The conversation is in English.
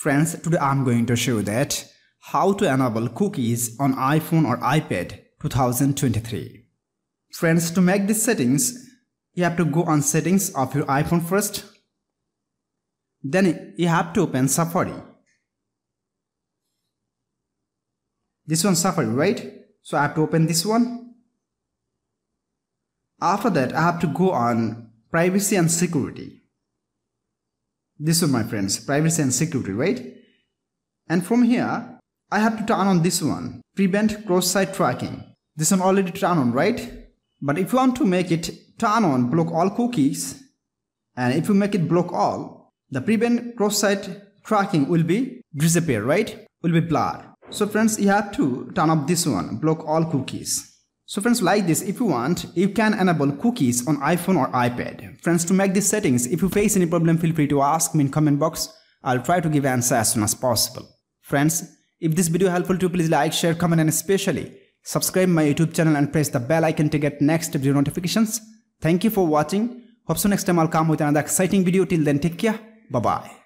Friends, today I'm going to show that how to enable cookies on iPhone or iPad 2023. Friends, to make these settings, you have to go on settings of your iPhone first. Then you have to open Safari. This one Safari, right? So I have to open this one. After that, I have to go on privacy and security. This one, my friends, privacy and security, right? And from here, I have to turn on this one, prevent cross-site tracking. This one already turn on, right? But if you want to make it turn on block all cookies, and if you make it block all, the prevent cross-site tracking will be disappear, right? Will be blur. So friends, you have to turn off this one, block all cookies. So friends, like this, if you want, you can enable cookies on iPhone or iPad. Friends, to make these settings, if you face any problem, feel free to ask me in comment box. I'll try to give answer as soon as possible. Friends, if this video helpful to you, please like, share, comment and especially subscribe my YouTube channel and press the bell icon to get next video notifications. Thank you for watching. Hope so next time I'll come with another exciting video. Till then, take care. Bye-bye.